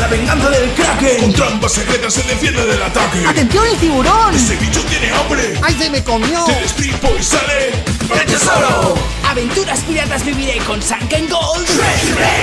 La venganza del Kraken. Con trampas secretas se defiende del ataque. ¡Atención el tiburón! Ese bicho tiene hambre. ¡Ay, se me comió! Te destripo y sale el tesoro. Aventuras piratas viviré con Sunken Gold. Rex.